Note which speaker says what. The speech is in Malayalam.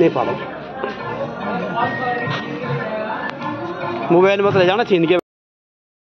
Speaker 1: नहीं पा लो मोबाइल मत ले जाना छीन के